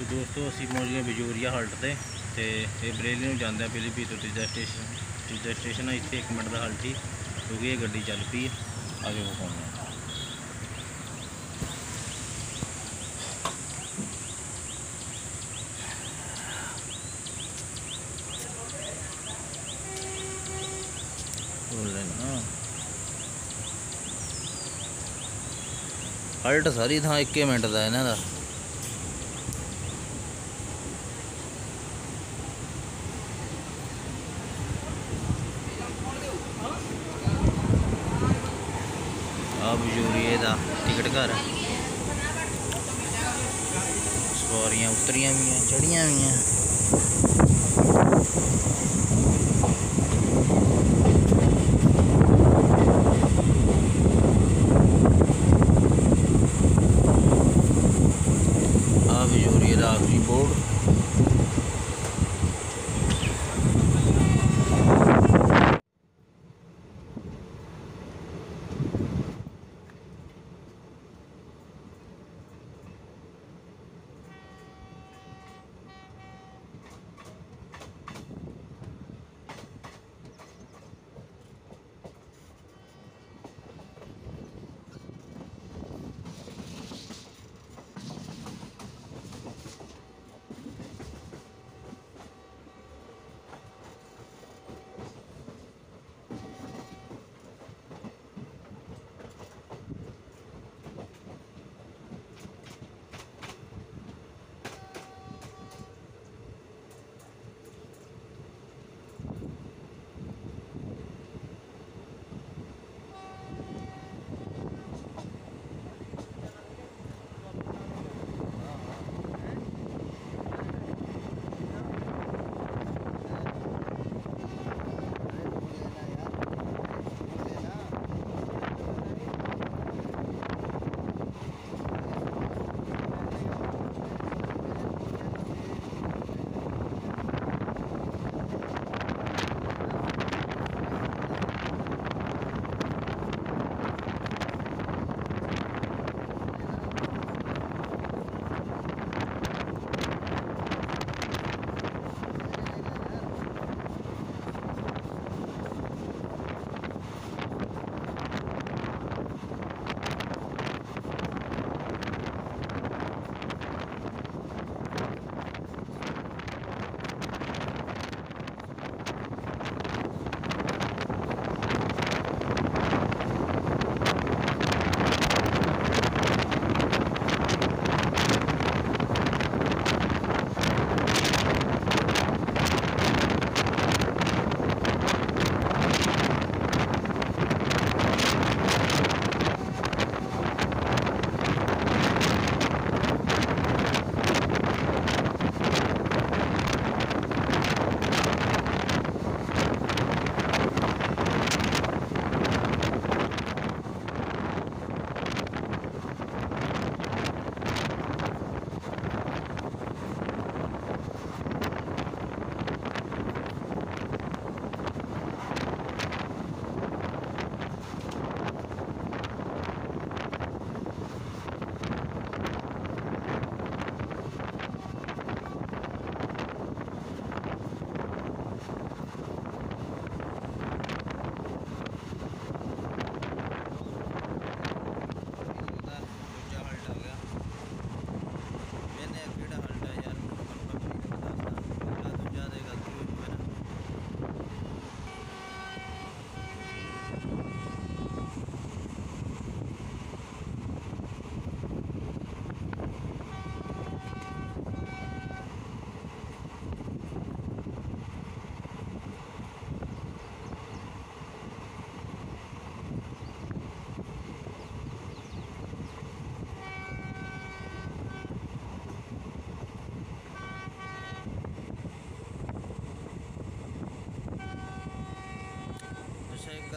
ਸੋ ਦੋਸਤੋ, ਅਸੀਂ ਪਹੁੰਚ ਗਏ ਵਿਜੋਰੀਆ ਹਾਲਟ ਤੇ ਤੇ ਇਹ ਬਰੇਲੀ ਨੂੰ ਜਾਂਦੇ ਆ ਪਿਲੀਭੀਤ ਤੋਂ ਤੀਜਾ ਸਟੇਸ਼ਨ। ਤੀਜਾ ਸਟੇਸ਼ਨ ਹੈ, ਇੱਥੇ 1 ਮਿੰਟ ਦਾ ਹਾਲਟ ਹੀ ਕਿਉਂਕਿ ਇਹ ਗੱਡੀ ਚੱਲ ਪਈ ਹੈ। ਆਗੇ ਵਿਖਾਉਂਦੇ ਹਾਂ ਹਲਟ ਨਾ ਸਾਰੀ ਥਾਂ 1 ਮਿੰਟ ਦਾ ਇਹਨਾਂ ਦਾ। अब यूरिए टिकट घर सवारियाँ उतरिया भी हैं चढ़िया भी हैं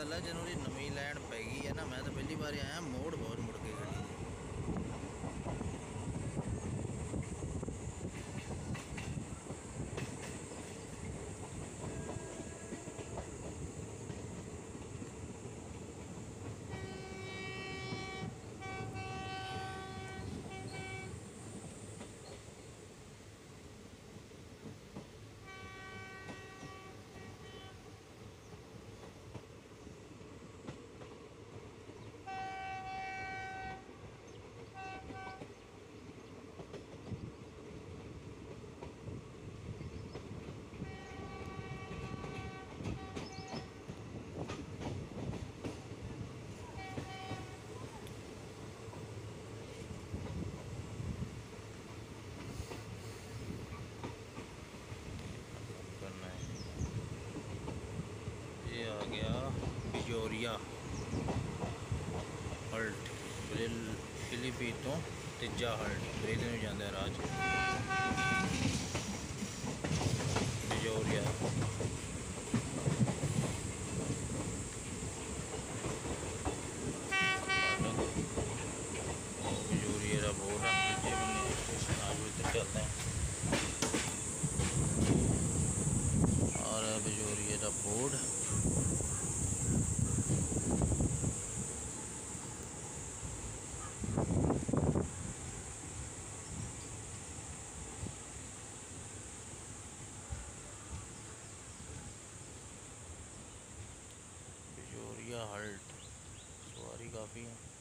ਗੱਲ ਹੈ ਜਦੋਂ ਦੀ ਨਵੀਂ ਲਾਈਨ ਪੈ ਗਈ ਹੈ ਨਾ, ਮੈਂ ਤਾਂ ਪਹਿਲੀ ਵਾਰ ਆਇਆ, ਮੋੜ ਬਹੁਤ ਮੁੜ ಕ್ಯೂರಿಯಾ ਹਲਟ ਫਿਲੀਪੀ ਤੋਂ ਤੀਜਾ ਹਲਟ ਬਰੇਲੀ ਨੂੰ ਜਾਂਦਾ ਰਾਜ ਜੋਰੀਆ ਜੋਰੀਆ ਦਾ ਬੋਰਡ ਆ ਜੇ ਬੰਨੇ ਸਟੇਸ਼ਨ ਆ ਜੋ ਇੱਧਰ ਚੱਲਦੇ ਹਾਂ ਔਰ ਬਜੋਰੀਆ ਦਾ ਬੋਰਡ हल्ट सवारी काफ़ी है।